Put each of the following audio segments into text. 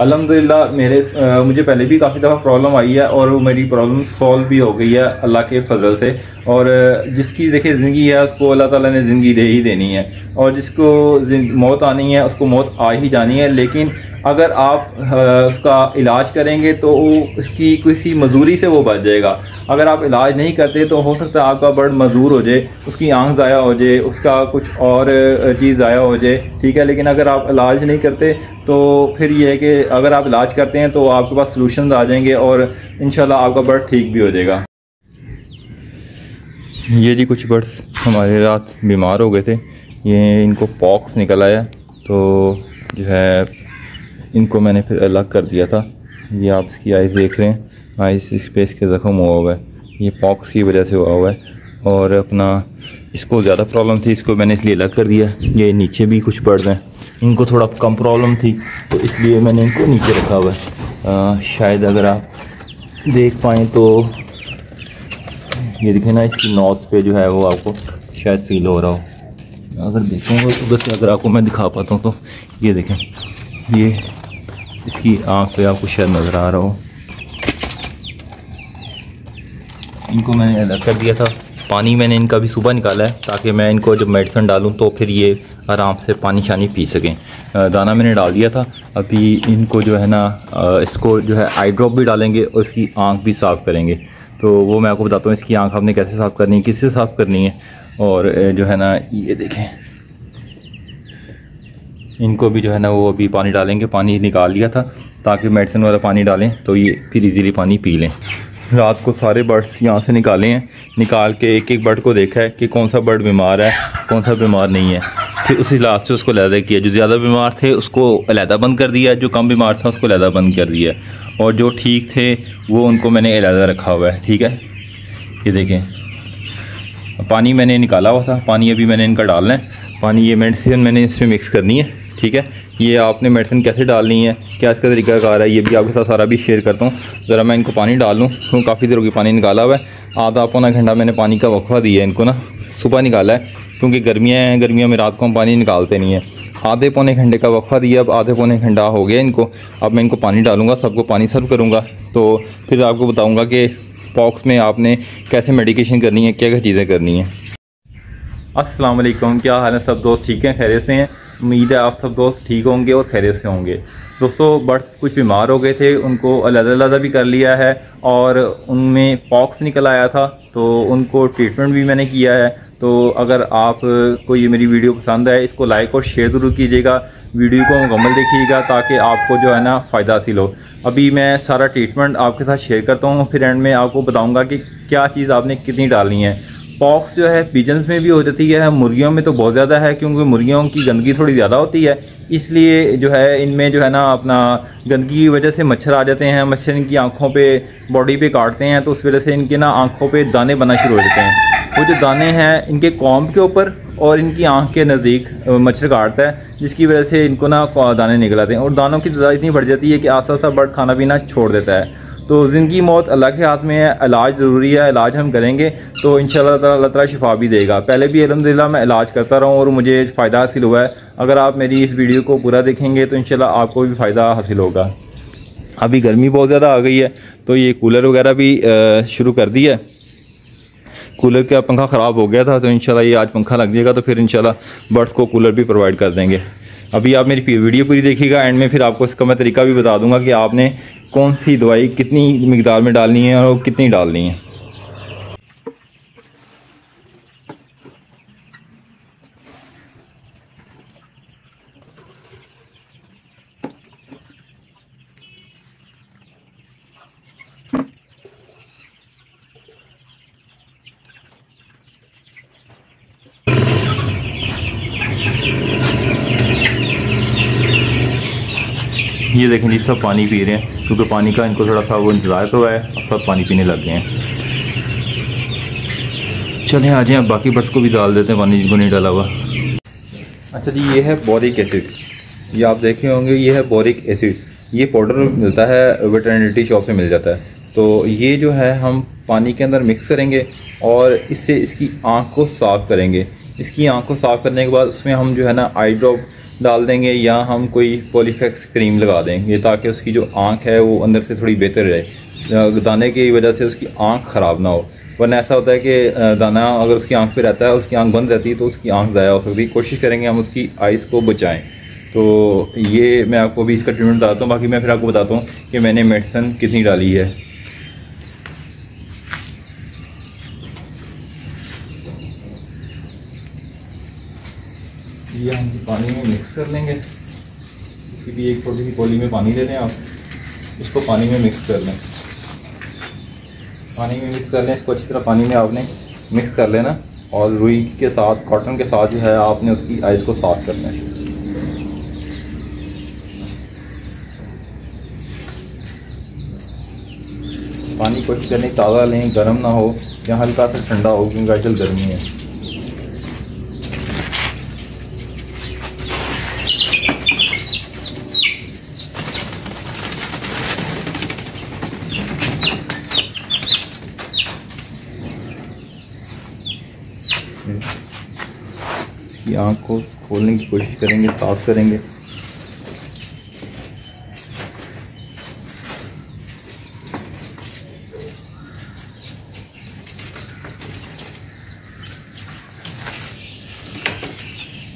अलहमदिल्ला मेरे आ, मुझे पहले भी काफ़ी दफ़ा प्रॉब्लम आई है और वो मेरी प्रॉब्लम सॉल्व भी हो गई है अल्लाह के फजल से। और जिसकी देखिए ज़िंदगी है उसको अल्लाह ताला ने ज़िंदगी दे ही देनी है। और जिसको मौत आनी है उसको मौत आ ही जानी है लेकिन अगर आप उसका इलाज करेंगे तो उसकी किसी मजदूरी से वो बच जाएगा। अगर आप इलाज नहीं करते तो हो सकता है आपका बर्ड मजदूर हो जाए, उसकी आँख ज़ाया हो जाए, उसका कुछ और चीज़ ज़ाया हो जाए, ठीक है? लेकिन अगर आप इलाज नहीं करते तो फिर ये है कि अगर आप इलाज करते हैं तो आपके पास सोलूशन आ जाएँगे और इन आपका बर्ड ठीक भी हो जाएगा। ये जी कुछ बर्ड्स हमारे रात बीमार हो गए थे। ये इनको पॉक्स निकल आया तो जो है इनको मैंने फिर अलग कर दिया था। ये आप इसकी आइज़ देख रहे हैं। आइस स्पेस के ज़ख्म हुआ हुआ है। ये पॉक्स की वजह से हुआ हुआ है। और अपना इसको ज़्यादा प्रॉब्लम थी, इसको मैंने इसलिए अलग कर दिया। ये नीचे भी कुछ बर्ड्स हैं। इनको थोड़ा कम प्रॉब्लम थी तो इसलिए मैंने इनको नीचे रखा हुआ है। शायद अगर आप देख पाएँ तो ये देखें ना, इसकी नोज़ पे जो है वो आपको शायद फील हो रहा हो। अगर देखूँगा तो उधर से अगर आपको मैं दिखा पाता हूँ तो ये देखें। ये इसकी आँख पे आपको शायद नज़र आ रहा हो। इनको मैंने अलग कर दिया था। पानी मैंने इनका भी सुबह निकाला है, ताकि मैं इनको जब मेडिसन डालूँ तो फिर ये आराम से पानी शानी पी सकें। दाना मैंने डाल दिया था। अभी इनको जो है ना इसको जो है आई ड्रॉप भी डालेंगे और इसकी आँख भी साफ़ करेंगे। तो वो मैं आपको बताता हूँ, इसकी आँख आपने कैसे साफ़ करनी है, किससे साफ़ करनी है? और जो है ना, ये देखें। इनको भी जो है ना वो अभी पानी डालेंगे, पानी निकाल लिया था ताकि मेडिसिन वाला पानी डालें तो ये फिर इजीली पानी पी लें। रात को सारे बर्ड्स यहाँ से निकाले हैं, निकाल के एक एक बर्ड को देखा है कि कौन सा बर्ड बीमार है, कौन सा बीमार नहीं है। फिर उसी लास्ट से उसको अलहदा किया, जो ज़्यादा बीमार थे उसको अलहदा बंद कर दिया, जो कम बीमार था उसको अलहदा बंद कर दिया। और जो ठीक थे, वो उनको मैंने अलहदा रखा हुआ है, ठीक है? ये देखें। पानी मैंने निकाला हुआ था, पानी अभी मैंने इनका डालना है। पानी, ये मेडिसिन मैंने इसमें मिक्स करनी है, ठीक है? ये आपने मेडिसिन कैसे डालनी है, क्या इसका तरीका कार है, ये भी आपके साथ सारा भी शेयर करता हूँ। ज़रा मैं इनको पानी डाल लूँ तो काफ़ी देर की पानी निकाला हुआ है। आधा पौना घंटा मैंने पानी का वक्फा दिया है इनको ना, सुबह निकाला है, क्योंकि गर्मियाँ हैं, गर्मियों में रात को हम पानी निकालते नहीं हैं। आधे पौने घंटे का वक्फा दिया, अब आधे पौने घंटा हो गया इनको, अब मैं इनको पानी डालूँगा, सबको पानी सर्व करूँगा। तो फिर आपको बताऊँगा कि पॉक्स में आपने कैसे मेडिकेशन करनी है क्या क्या चीज़ें करनी है। असलम क्या हाल है सब दोस्त? ठीक हैं? खैरियत से हैं? उम्मीद है आप सब दोस्त ठीक होंगे और खैरियत से होंगे। दोस्तों, बर्ड्स कुछ बीमार हो गए थे, उनको अलग भी कर लिया है और उनमें पॉक्स निकल आया था तो उनको ट्रीटमेंट भी मैंने किया है। तो अगर आप को ये मेरी वीडियो पसंद है इसको लाइक और शेयर ज़रूर कीजिएगा। वीडियो को मुकम्मल देखिएगा ताकि आपको जो है ना फ़ायदा हासिल हो। अभी मैं सारा ट्रीटमेंट आपके साथ शेयर करता हूँ, फिर एंड में आपको बताऊँगा कि क्या चीज़ आपने कितनी डालनी है। पॉक्स जो है पिजन्स में भी हो जाती है, मुर्गियों में तो बहुत ज़्यादा है, क्योंकि मुर्गियों की गंदगी थोड़ी ज़्यादा होती है। इसलिए जो है, इनमें जो है ना अपना गंदगी की वजह से मच्छर आ जाते हैं, मच्छर इनकी आँखों पे बॉडी पे काटते हैं तो उस वजह से इनके ना आँखों पे दाने बना शुरू हो जाते हैं। वो जो दाने हैं, इनके कॉम्ब के ऊपर और इनकी आँख के नज़दीक मच्छर काटता है, जिसकी वजह से इनको ना दाने निकल आते हैं। और दानों की तादाद इतनी बढ़ जाती है कि आस्ता आस्ता बर्ड खाना पीना छोड़ देता है। तो ज़िंदगी मौत अल्लाह के हाथ में है, इलाज ज़रूरी है, इलाज हम करेंगे तो इन अल्लाह ताला शिफा भी देगा। पहले भी अलहमदिल्ला मैं इलाज करता रहूँ और मुझे फ़ायदा हासिल हुआ है। अगर आप मेरी इस वीडियो को पूरा देखेंगे तो इन आपको भी फ़ायदा हासिल होगा। अभी गर्मी बहुत ज़्यादा आ गई है तो ये कूलर वगैरह भी शुरू कर दिया है। कूलर का पंखा ख़राब हो गया था तो इंशाल्लाह ये आज पंखा लग जाएगा तो फिर इंशाल्लाह बर्ड्स को कूलर भी प्रोवाइड कर देंगे। अभी आप मेरी वीडियो पूरी देखिएगा, एंड में फिर आपको इसका मैं तरीका भी बता दूँगा कि आपने कौन सी दवाई कितनी मकदार में डालनी है और कितनी डालनी है? ये देखें जी, सब पानी पी रहे हैं, क्योंकि पानी का इनको थोड़ा सा वो इंतज़ार करवाया है, अब सब पानी पीने लग गए हैं। चलें, आ जाएँ बाकी बर्ड्स को भी डाल देते हैं, पानी जिनको नहीं डाला हुआ। अच्छा जी, ये है बोरिक एसिड। ये आप देखे होंगे, ये है बोरिक एसिड। ये पाउडर मिलता है, वेटरनिटी शॉप से मिल जाता है। तो ये जो है, हम पानी के अंदर मिक्स करेंगे और इससे इसकी आँख को साफ़ करेंगे। इसकी आँख को साफ़ करने के बाद उसमें हम जो है ना आई ड्रॉप डाल देंगे या हम कोई पोलीफेक्स क्रीम लगा देंगे ताकि उसकी जो आँख है वो अंदर से थोड़ी बेहतर रहे। दाने की वजह से उसकी आँख ख़राब ना हो। वरना ऐसा होता है कि दाना अगर उसकी आँख पे रहता है, उसकी आँख बंद रहती है तो उसकी आँख ज़ाया हो सकती है। कोशिश करेंगे हम उसकी आइज़ को बचाएँ। तो ये मैं आपको भी इसका ट्रीटमेंट बताता हूँ। बाकी मैं फिर आपको बताता हूँ कि मैंने मेडिसन कितनी डाली है ये हम पानी में मिक्स कर लेंगे। इसकी भी एक छोटी सी कोली में पानी ले लें आप। इसको पानी में मिक्स कर लें। पानी में मिक्स कर लें, इसको अच्छी तरह पानी में आपने मिक्स कर लेना। और रुई के साथ कॉटन के साथ जो है, आपने उसकी आइस को साफ़ करना है पानी कोशिश करने ताज़ा लें, गर्म ना हो, या हल्का सा ठंडा हो, क्योंकि आजकल गर्मी है। आँख को खोलने की कोशिश करेंगे, साफ़ करेंगे।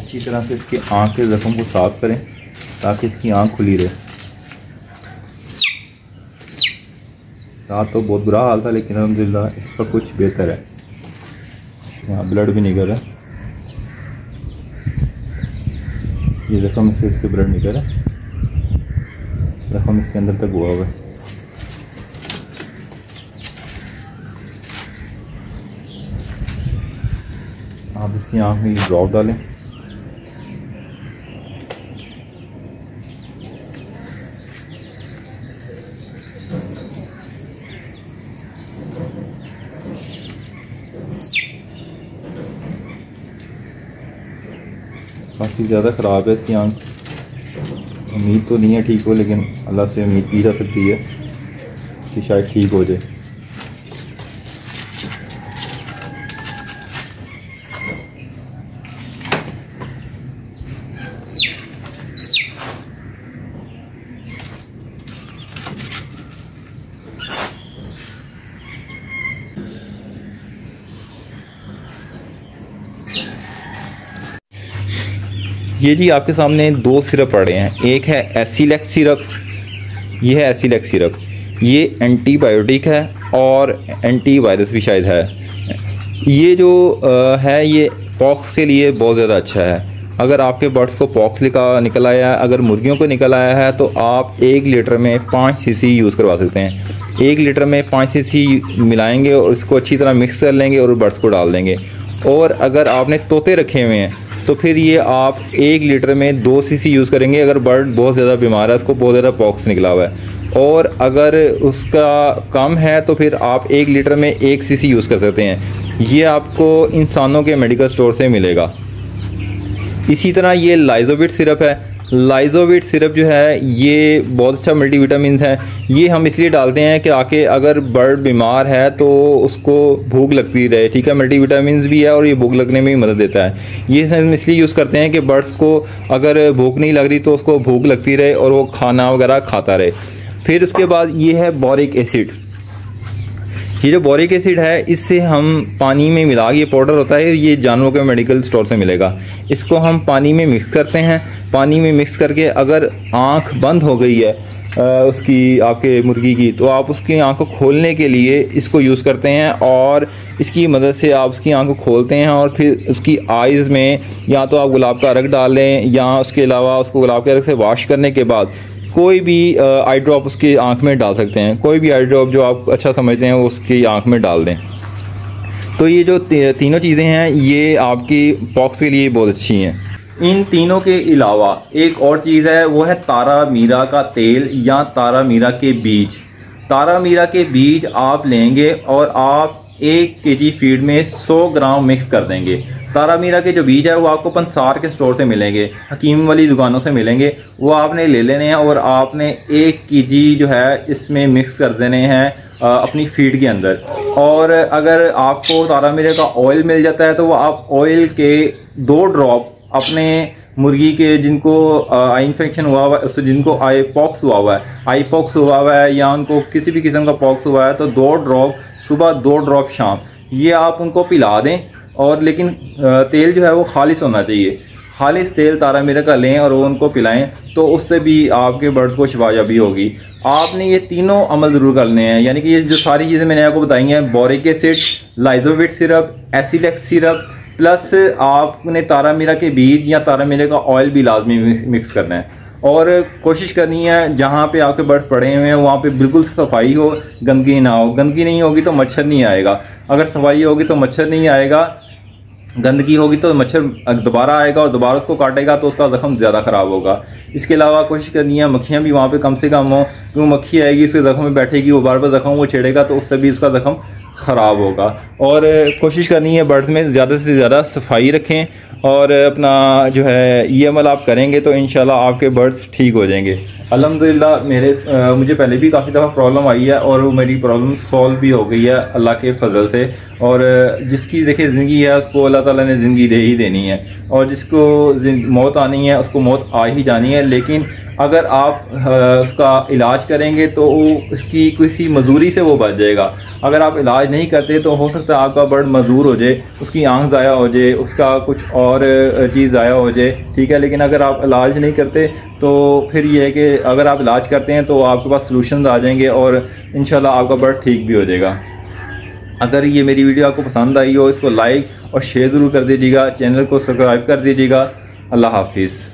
अच्छी तरह से इसकी आँख के ज़ख्म को साफ़ करें, ताकि इसकी आँख खुली रहे। रात तो बहुत बुरा हाल था, लेकिन अलहमदिल्ला इसका कुछ बेहतर है। यहाँ ब्लड भी निकल रहा है। ये ज़ख्म इससे इसके ब्लड निकल। है ज़ख्म इसके अंदर तक हुआ हुआ। है आप इसकी आँख में ड्रॉप डालें। काफ़ी ज़्यादा ख़राब है इसकी आँख। उम्मीद तो नहीं है ठीक हो, लेकिन अल्लाह से उम्मीद की जा सकती है कि शायद ठीक हो जाए। ये जी आपके सामने दो सिरप पड़े हैं। एक है एसिलेक्स सिरप, ये है एसिलेक्स सिरप। ये एंटीबायोटिक है और एंटीवायरस भी शायद है। ये जो है, ये पॉक्स के लिए बहुत ज़्यादा अच्छा है। अगर आपके बर्ड्स को पॉक्स लिखा, निकल आया है, अगर मुर्गियों को निकल आया है तो आप एक लीटर में पाँच सी यूज़ करवा सकते हैं। एक लीटर में पाँच सी मिलाएँगे और इसको अच्छी तरह मिक्स कर लेंगे और बर्ड्स को डाल देंगे। और अगर आपने तोते रखे हुए हैं तो फिर ये आप एक लीटर में दो सीसी यूज़ करेंगे। अगर बर्ड बहुत ज़्यादा बीमार है उसको बहुत ज़्यादा पॉक्स निकला हुआ है। और अगर उसका कम है तो फिर आप एक लीटर में एक सीसी यूज़ कर सकते हैं। ये आपको इंसानों के मेडिकल स्टोर से मिलेगा। इसी तरह ये लाइजोबिट सिरप है। लाइजोविट सिरप जो है, ये बहुत अच्छा मल्टीविटामिन है। ये हम इसलिए डालते हैं कि आके अगर बर्ड बीमार है तो उसको भूख लगती रहे, ठीक है? मल्टीविटामिन भी है और ये भूख लगने में भी मदद देता है। ये हम इसलिए यूज़ करते हैं कि बर्ड्स को अगर भूख नहीं लग रही तो उसको भूख लगती रहे और वो खाना वगैरह खाता रहे। फिर उसके बाद ये है बोरिक एसिड ये जो बोरिक एसिड है, इससे हम पानी में मिला ये पाउडर होता है, ये जानवरों के मेडिकल स्टोर से मिलेगा। इसको हम पानी में मिक्स करते हैं। पानी में मिक्स करके अगर आँख बंद हो गई है उसकी आपके मुर्गी की तो आप उसकी आँख को खोलने के लिए इसको यूज़ करते हैं और इसकी मदद से आप उसकी आँख को खोलते हैं और फिर उसकी आइज़ में या तो आप गुलाब का रख डाल या उसके अलावा उसको गुलाब के रख से वॉश करने के बाद कोई भी आई ड्रॉप उसकी आँख में डाल सकते हैं। कोई भी आई ड्रॉप जो आप अच्छा समझते हैं उसकी आँख में डाल दें। तो ये जो तीनों चीज़ें हैं, ये आपकी पॉक्स के लिए बहुत अच्छी हैं। इन तीनों के अलावा एक और चीज़ है, वो है तारा मीरा का तेल या तारा मीरा के बीज। तारा मीरा के बीज आप लेंगे और आप एक के जी फ़ीड में 100 ग्राम मिक्स कर देंगे। तारा मीरा के जो बीज है, वो आपको पंसार के स्टोर से मिलेंगे, हकीम वाली दुकानों से मिलेंगे। वो आपने ले लेने हैं और आपने एक के जी जो है, इसमें मिक्स कर देने हैं अपनी फ़ीड के अंदर। और अगर आपको तारा मीरा का ऑयल मिल जाता है तो वो आप ऑयल के दो ड्रॉप अपने मुर्गी के जिनको आई इन्फेक्शन हुआ हुआ है जिनको आई पॉक्स हुआ हुआ है आई पॉक्स हुआ हुआ है या उनको किसी भी किस्म का पॉक्स हुआ है तो दो ड्रॉप सुबह दो ड्रॉप शाम। ये आप उनको पिला दें और लेकिन तेल जो है वो खालिश होना चाहिए। खालिश तेल तारा मेरे का लें और वो उनको पिलाएँ तो उससे भी आपके बर्ड्स को शिफायाबी होगी। आपने ये तीनों अमल ज़रूर करने हैं। यानी कि ये जो सारी चीज़ें मैंने आपको बताई हैं, बोरिक एसिड, लाइजोविट सिरप, एसिलेक्स सिरप, प्लस आपने तारा मीरा के बीज या तारा मीरा का ऑयल भी लाजमी मिक्स करना है। और कोशिश करनी है, जहाँ पे आपके बर्ड्स पड़े हुए हैं, वहाँ पे बिल्कुल सफ़ाई हो, गंदगी ना हो। गंदगी नहीं होगी तो मच्छर नहीं आएगा। अगर सफ़ाई होगी तो मच्छर नहीं आएगा। गंदगी होगी तो मच्छर दोबारा आएगा और दोबारा उसको काटेगा तो उसका ज़ख्म ज़्यादा ख़राब होगा। इसके अलावा कोशिश करनी है, मक्खियाँ भी वहाँ पे कम से कम हो। क्योंकि मक्खी आएगी उसके ज़ख्म में बैठेगी, वो बार बार ज़ख्म वो छेड़ेगा तो उससे भी उसका ज़ख्म ख़राब होगा। और कोशिश करनी है बर्ड्स में ज़्यादा से ज़्यादा सफ़ाई रखें और अपना जो है ये अमल आप करेंगे तो इन आपके बर्ड्स ठीक हो जाएँगे। अलहमदिल्ला मेरे आ, मुझे पहले भी काफ़ी दफ़ा प्रॉब्लम आई है और वो मेरी प्रॉब्लम सॉल्व भी हो गई है अल्लाह के फजल से। और जिसकी देखिए ज़िंदगी है उसको अल्लाह ताला ने ज़िंदगी दे ही देनी है। और जिसको मौत आनी है उसको मौत आ ही जानी है। लेकिन अगर आप उसका इलाज करेंगे तो उसकी किसी मजदूरी से वो बच जाएगा। अगर आप इलाज नहीं करते तो हो सकता है आपका बर्ड मजदूर हो जाए उसकी आँख ज़ाया हो जाए उसका कुछ और चीज़ ज़ाया हो जाए ठीक है? लेकिन अगर आप इलाज नहीं करते तो फिर ये है कि अगर आप इलाज करते हैं तो आपके पास सोलूशन आ जाएँगे और इन आपका बर्ड ठीक भी हो जाएगा। अगर ये मेरी वीडियो आपको पसंद आई हो, इसको लाइक और शेयर ज़रूर कर दीजिएगा चैनल को सब्सक्राइब कर दीजिएगा। अल्लाह हाफिज़।